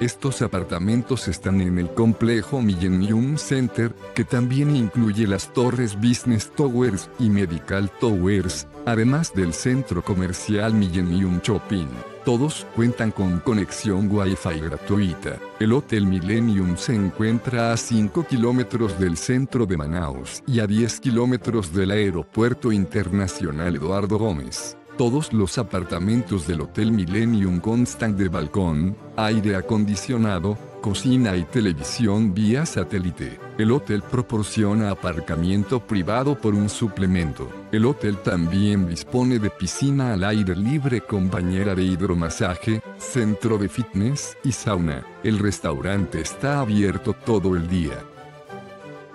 Estos apartamentos están en el complejo Millennium Center, que también incluye las torres Business Towers y Medical Towers, además del centro comercial Millennium Shopping. Todos cuentan con conexión Wi-Fi gratuita. El Hotel Millennium se encuentra a 5 kilómetros del centro de Manaus y a 10 kilómetros del Aeropuerto Internacional Eduardo Gómez. Todos los apartamentos del Hotel Millennium constan de balcón, aire acondicionado, cocina y televisión vía satélite. El hotel proporciona aparcamiento privado por un suplemento. El hotel también dispone de piscina al aire libre con bañera de hidromasaje, centro de fitness y sauna. El restaurante está abierto todo el día.